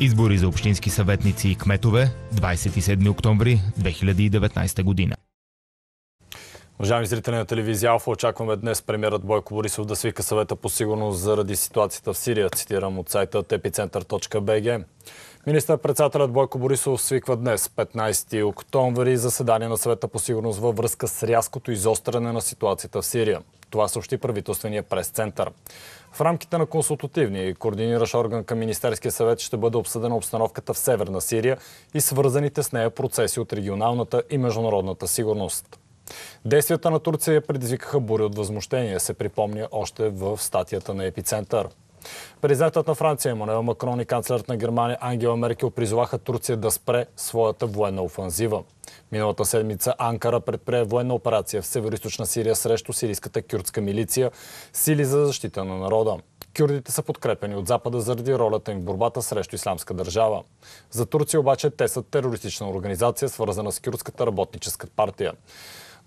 Избори за общински съветници и кметове 27 октомври 2019 година. Уважаеми зрители на телевизия Алфа, очакваме днес премьерът Бойко Борисов да свика съвета по сигурност заради ситуацията в Сирия. Цитирам от сайта epicenter.bg. Министър-председателят Бойко Борисов свиква днес, 15 октомври, заседание на съвета по сигурност във връзка с рязкото изостряне на ситуацията в Сирия. Това съобщи правителствения прес-център. В рамките на консултативния и координиращ орган към Министерския съвет ще бъде обсъдена обстановката в Северна Сирия и свързаните с нея процеси от регионалната и международната сигурност. Действията на Турция предизвикаха бури от възмущение, се припомня още в статията на Епицентър. Президентът на Франция Емануел Макрон и канцлерът на Германия Ангела Меркел призоваха Турция да спре своята военна офанзива. Миналата седмица Анкара предприе военна операция в северо Сирия срещу сирийската кюрдска милиция Сили за защита на народа. Кюрдите са подкрепени от Запада заради ролята им в борбата срещу исламска държава. За Турция обаче те са терористична организация, свързана с Кюрдската работническа партия.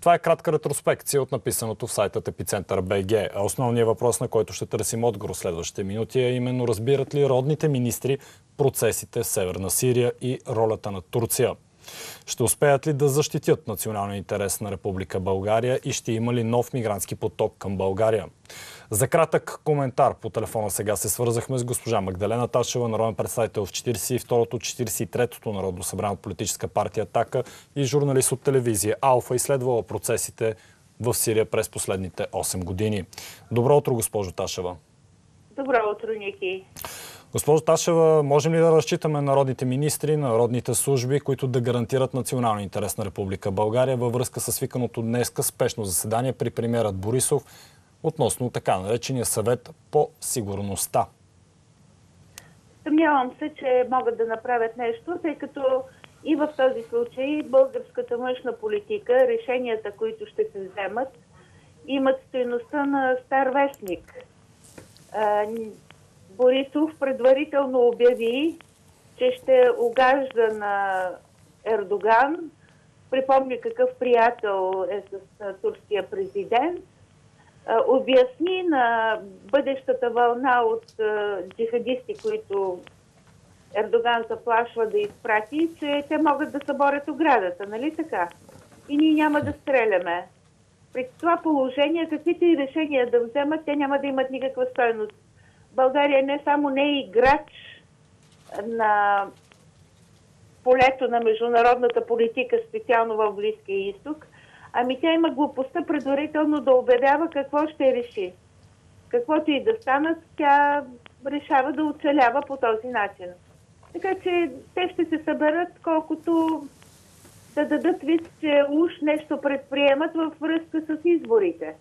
Това е кратка ретроспекция от написаното в сайтът Епицентър БГ. Основният въпрос, на който ще търсим отговор следващите минути е именно разбират ли родните министри процесите в Северна Сирия и ролята на Турция. Ще успеят ли да защитят националния интерес на Република България и ще има ли нов мигрантски поток към България? За кратък коментар по телефона сега се свързахме с госпожа Магдалена Ташева, народен представител в 42-то, 43-то Народно събрание от политическа партия Така и журналист от телевизия Алфа, изследвала процесите в Сирия през последните 8 години. Добро утро, госпожо Ташева. Добро утро, Ники. Госпожо Ташева, можем ли да разчитаме народните министри, народните служби, които да гарантират националния интерес на Република България във връзка с свиканото днеска спешно заседание при премьерът Борисов относно така наречения съвет по сигурността? Съмнявам се, че могат да направят нещо, тъй като и в този случай българската външна политика, решенията, които ще се вземат, имат стоеността на стар вестник. Борисов предварително обяви, че ще угажда на Ердоган, припомни какъв приятел е с турския президент, обясни на бъдещата вълна от джихадисти, които Ердоган заплашва да изпрати, че те могат да съборят оградата, нали така? И ние няма да стреляме. При това положение, каквито и решения да вземат, те няма да имат никаква стойност. България не само не е играч на полето на международната политика, специално в Близкия изток, ами тя има глупостта предварително да обявява какво ще реши. Каквото и да станат, тя решава да оцелява по този начин. Така че те ще се съберат колкото да дадат вид, че уж нещо предприемат във връзка с изборите.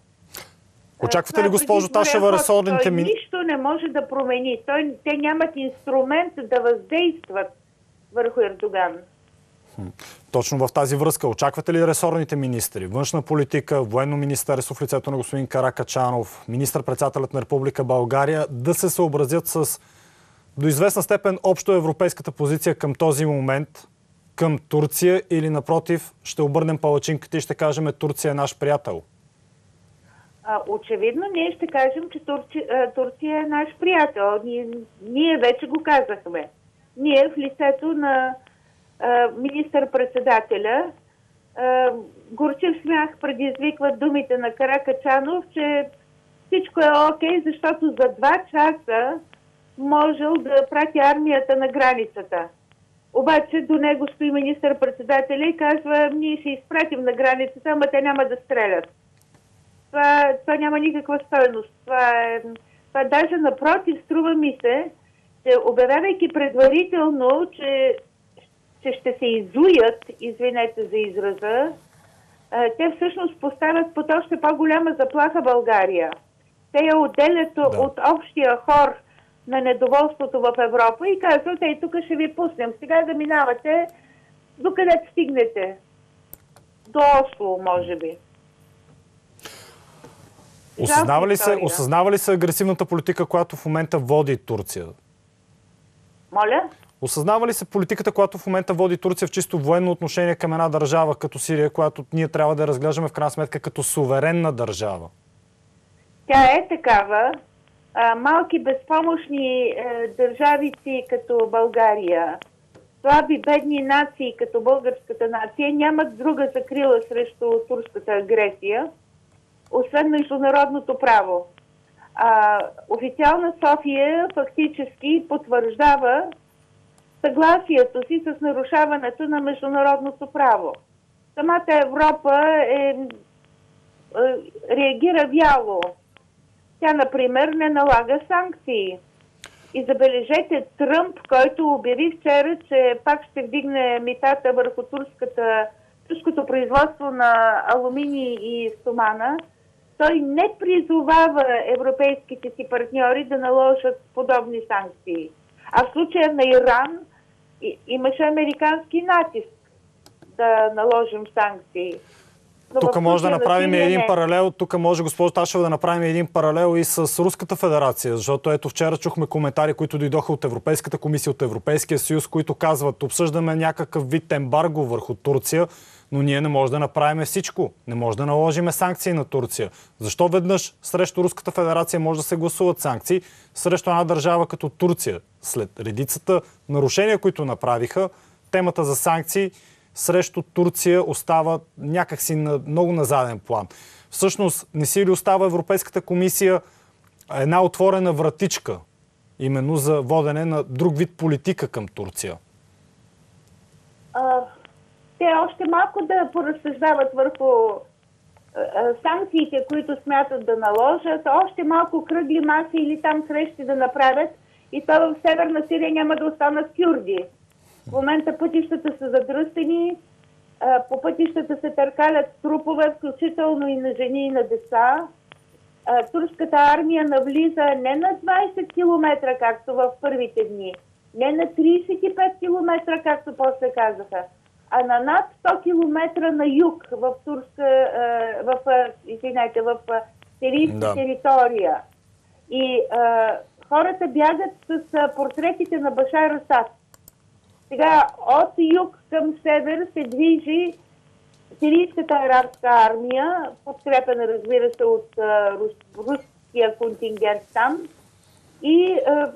Очаквате ли, госпожо Ташева, ресорните ми... нищо не може да промени. Той, те нямат инструмент да въздействат върху Ердоган. Точно в тази връзка, очаквате ли ресорните министри, външна политика, военно министерство в лицето на господин Каракачанов, министър-председателят на Република България да се съобразят с до известна степен общо европейската позиция към този момент, към Турция или напротив ще обърнем палачинката и ще кажем Турция е наш приятел? Очевидно ние ще кажем, че Турция, Турция е наш приятел. Ние, ние вече го казахме. Ние в лицето на министър-председателя горчив смях предизвикват думите на Каракачанов, че всичко е окей, защото за два часа можел да прати армията на границата. Обаче до него стои министър-председателя и казва, ние ще изпратим на границата, ама те няма да стрелят. Това, това няма никаква стоеност. Това е, това даже напротив, струва ми се, че обявявайки предварително, че, че ще се изуят, извинете за израза, те всъщност поставят под още по-голяма заплаха България. Те я отделят да. от общия хор на недоволството в Европа и казват, ей, тук ще ви пуснем. Сега да минавате докъде стигнете. До Осло, може би. Осъзнава ли, се, осъзнава ли се агресивната политика, която в момента води Турция? Моля? Осъзнава ли се политиката, която в момента води Турция в чисто военно отношение към една държава като Сирия, която ние трябва да разглеждаме в крайна сметка като суверенна държава? Тя е такава, а, малки безпомощни е, държавици като България, слаби бедни нации като българската нация нямат друга закрила срещу турската агресия, освен международното право. А, официална София фактически потвърждава съгласието си с нарушаването на международното право. Самата Европа е, е, реагира вяло. Тя, например, не налага санкции. И забележете Тръмп, който обяви вчера, че пак ще вдигне митата върху турската, турското производство на алумини и стомана, той не призовава европейските си партньори да наложат подобни санкции. А в случая на Иран имаше американски натиск да наложим санкции. тук може да направим не. един паралел, тук може госпожо Ташева да направим един паралел и с Руската федерация, защото ето вчера чухме коментари, които дойдоха от Европейската комисия, от Европейския съюз, които казват, обсъждаме някакъв вид ембарго върху Турция, но ние не можем да направим всичко. Не може да наложиме санкции на Турция. Защо веднъж срещу Руската федерация може да се гласуват санкции, срещу една държава като Турция? След редицата нарушения, които направиха, темата за санкции срещу Турция остава някакси на, много на заден план. Всъщност, не си ли остава Европейската комисия една отворена вратичка, именно за водене на друг вид политика към Турция? Те още малко да поразсъждават върху санкциите, които смятат да наложат, още малко кръгли маси или там срещи да направят и то в Северна Сирия няма да останат кюрди. В момента пътищата са задръстени, по пътищата се търкалят трупове, включително и на жени и на деца. Турската армия навлиза не на 20 км, както в първите дни, не на 35 км, както после казаха, а на над 100 км на юг в турска, в, извинете, в сирийска да. територия. И а, хората бягат с портретите на Башар Асад. Сега от юг към север се движи сирийската арабска армия, подкрепена разбира се от а, рус, руския контингент там. И а,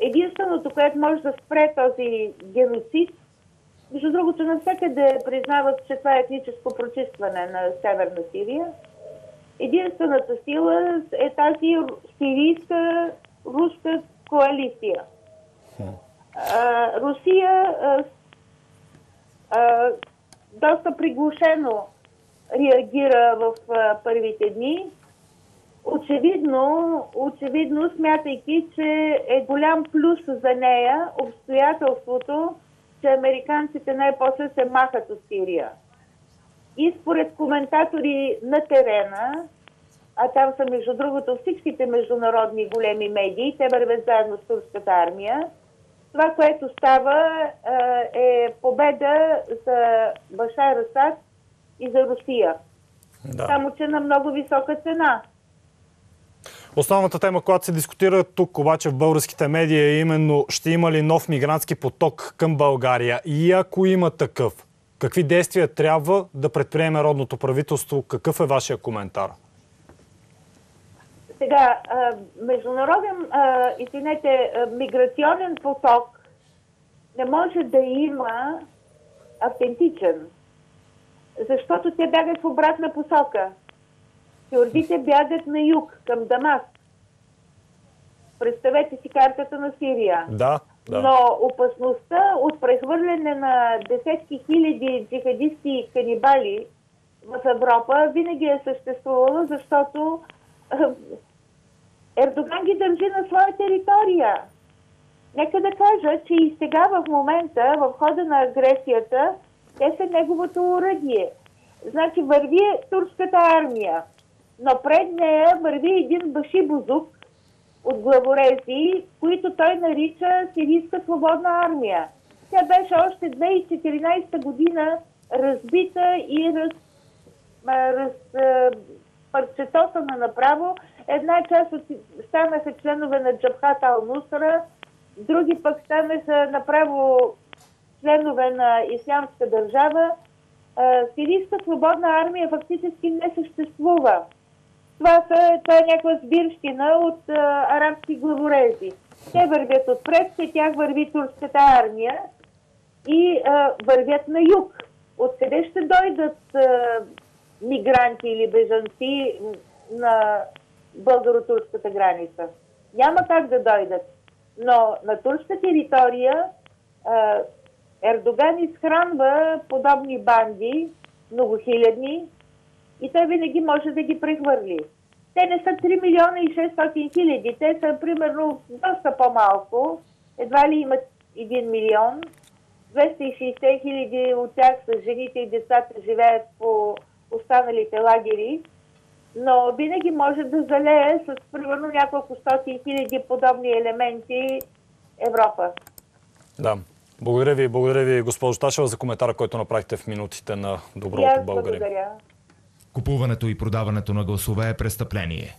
единственото, което може да спре този геноцид, между другото, навсякъде признават, че това е етническо прочистване на Северна Сирия. Единствената сила е тази сирийска руска коалиция. А, Русия а, а, доста приглушено реагира в а, първите дни. Очевидно, очевидно, смятайки, че е голям плюс за нея обстоятелството, че американците най-после се махат от Сирия. И според коментатори на терена, а там са между другото всичките международни големи медии, те вървят заедно с турската армия, това, което става е победа за Башар Асад и за Русия. Да. Само, че на много висока цена. Основната тема, която се дискутира тук обаче в българските медии е именно ще има ли нов мигрантски поток към България и ако има такъв, какви действия трябва да предприеме родното правителство? Какъв е вашия коментар? Сега, международен, извинете, миграционен поток не може да има автентичен, защото те бягат в обратна посока. Кюрдите бягат на юг, към Дамаск. Представете си картата на Сирия. Да, да. Но опасността от прехвърляне на десетки хиляди джихадисти и канибали в Европа винаги е съществувала, защото Ердоган ги държи на своя територия. Нека да кажа, че и сега в момента, в хода на агресията, те са неговото уръдие. Значи върви турската армия, но пред нея върви един баши бузук от главорези, които той нарича Сирийска свободна армия. Тя беше още 2014 година разбита и раз, раз, парчетосана направо. Една част от, станаха членове на Джабхата Ал-Нусра, други пък станаха направо членове на Ислямска държава. Сирийска свободна армия фактически не съществува това, са, това е някаква сбирщина от а, арабски главорези. Те вървят отпред, след тях върви турската армия и а, вървят на юг. Откъде ще дойдат а, мигранти или бежанци на българо-турската граница? Няма как да дойдат. Но на турска територия а, Ердоган изхранва подобни банди, многохилядни, и той винаги може да ги прехвърли. Те не са 3 милиона и 600 хиляди, те са примерно доста по-малко, едва ли имат 1 милион. 260 хиляди от тях са жените и децата живеят по останалите лагери, но винаги може да залее с примерно няколко стоти хиляди подобни елементи Европа. Да. Благодаря ви, благодаря ви, госпожо Ташева, за коментара, който направихте в минутите на Доброто България. Благодаря. Купуването и продаването на гласове е престъпление.